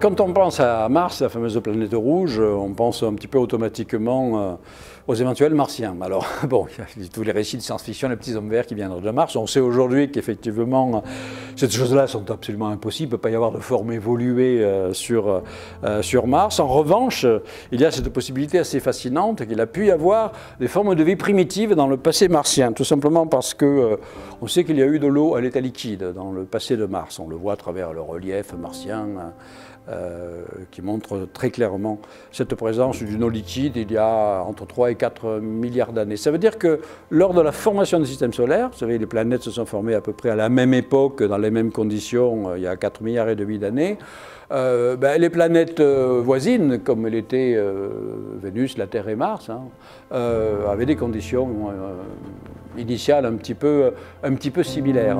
Quand on pense à Mars, la fameuse planète rouge, on pense un petit peu automatiquement euh, aux éventuels martiens. Alors, bon, il y a tous les récits de science-fiction, les petits hommes verts qui viennent de Mars. On sait aujourd'hui qu'effectivement, ces choses-là sont absolument impossibles. Il ne peut pas y avoir de forme évoluée euh, sur, euh, sur Mars. En revanche, il y a cette possibilité assez fascinante qu'il a pu y avoir des formes de vie primitives dans le passé martien, tout simplement parce que on sait qu'il y a eu de l'eau à l'état liquide dans le passé de Mars. On le voit à travers le relief martien. Euh, qui montre très clairement cette présence d'une eau liquide il y a entre 3 et 4 milliards d'années. Ça veut dire que lors de la formation du système solaire, vous savez, les planètes se sont formées à peu près à la même époque, dans les mêmes conditions, euh, il y a 4 milliards et demi d'années. Euh, ben, les planètes voisines, comme l'étaient Vénus, la Terre et Mars, hein, avaient des conditions initiales un petit peu, un petit peu similaires.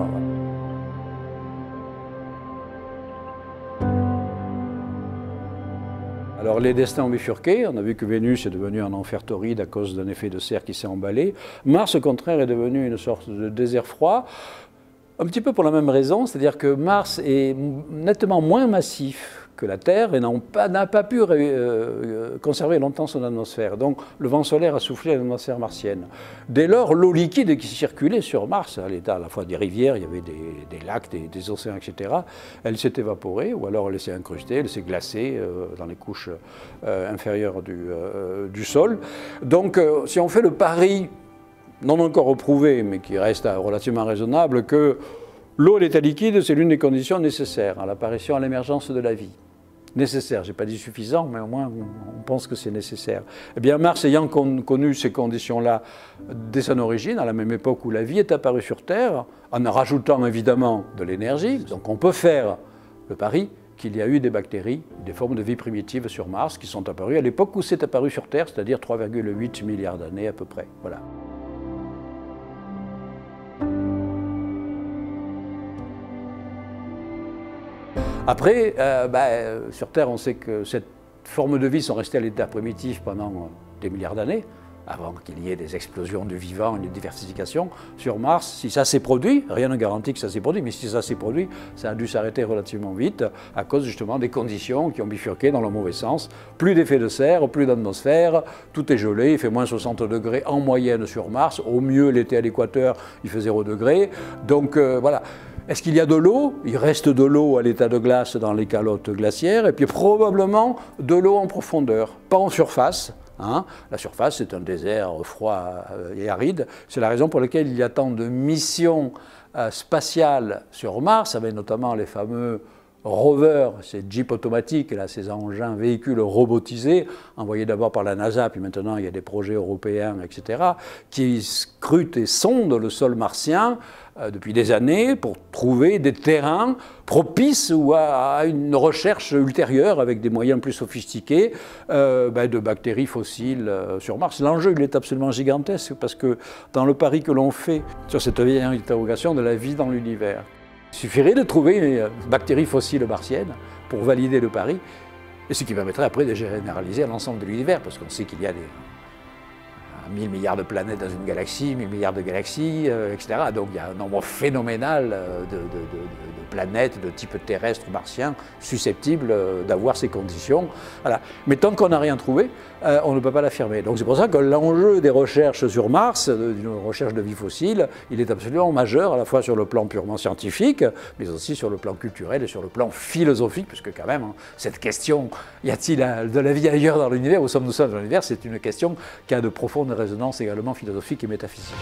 Alors les destins ont bifurqué, on a vu que Vénus est devenue un enfer torride à cause d'un effet de serre qui s'est emballé. Mars au contraire est devenu une sorte de désert froid, un petit peu pour la même raison, c'est-à-dire que Mars est nettement moins massif que la Terre et n'a pas, pu euh, euh, conserver longtemps son atmosphère. Donc le vent solaire a soufflé l'atmosphère martienne. Dès lors, l'eau liquide qui circulait sur Mars, à l'état à la fois des rivières, il y avait des, lacs, des, océans, etc., elle s'est évaporée ou alors elle s'est incrustée, elle s'est glacée euh, dans les couches inférieures du, du, sol. Donc si on fait le pari, non encore éprouvé, mais qui reste relativement raisonnable, que L'eau et l'état liquide, c'est l'une des conditions nécessaires à l'apparition, à l'émergence de la vie nécessaire. Je n'ai pas dit suffisant, mais au moins on pense que c'est nécessaire. Eh bien, Mars ayant connu ces conditions-là dès son origine, à la même époque où la vie est apparue sur Terre, en rajoutant évidemment de l'énergie, donc on peut faire le pari qu'il y a eu des bactéries, des formes de vie primitives sur Mars qui sont apparues à l'époque où c'est apparu sur Terre, c'est-à-dire 3,8 milliards d'années à peu près. Voilà. Après, euh, bah, sur Terre, on sait que cette forme de vie sont restées à l'état primitif pendant des milliards d'années, avant qu'il y ait des explosions de vivants et une diversification. Sur Mars, si ça s'est produit, rien ne garantit que ça s'est produit, mais si ça s'est produit, ça a dû s'arrêter relativement vite à cause justement des conditions qui ont bifurqué dans le mauvais sens. Plus d'effet de serre, plus d'atmosphère, tout est gelé, il fait moins 60 degrés en moyenne sur Mars. Au mieux, l'été à l'équateur, il fait 0 degrés. Donc euh, voilà. Est-ce qu'il y a de l'eau? Il reste de l'eau à l'état de glace dans les calottes glaciaires, et puis probablement de l'eau en profondeur, pas en surface. Hein. La surface, c'est un désert froid euh, et aride. C'est la raison pour laquelle il y a tant de missions euh, spatiales sur Mars, avec notamment les fameux rovers, ces jeeps automatiques, ces engins, véhicules robotisés, envoyés d'abord par la NASA, puis maintenant il y a des projets européens, etc., qui scrutent et sondent le sol martien euh, depuis des années pour trouver des terrains propices ou à, une recherche ultérieure avec des moyens plus sophistiqués euh, ben, de bactéries fossiles euh, sur Mars. L'enjeu il est absolument gigantesque parce que dans le pari que l'on fait sur cette vieille interrogation de la vie dans l'univers, il suffirait de trouver une bactérie fossile martienne pour valider le pari, et ce qui permettrait après de généraliser à l'ensemble de l'univers, parce qu'on sait qu'il y a des, 1000 milliards de planètes dans une galaxie, 1000 milliards de galaxies, euh, etc. Donc il y a un nombre phénoménal euh, de, planètes de type terrestre ou martien susceptibles euh, d'avoir ces conditions. Mais tant qu'on n'a rien trouvé, on ne peut pas l'affirmer. Donc c'est pour ça que l'enjeu des recherches sur Mars, d'une recherche de vie fossile, il est absolument majeur, à la fois sur le plan purement scientifique, mais aussi sur le plan culturel et sur le plan philosophique, puisque quand même, hein, cette question, y a-t-il de la vie ailleurs dans l'univers, ou sommes-nous seuls dans l'univers, c'est une question qui a de profondes résonance également philosophique et métaphysique.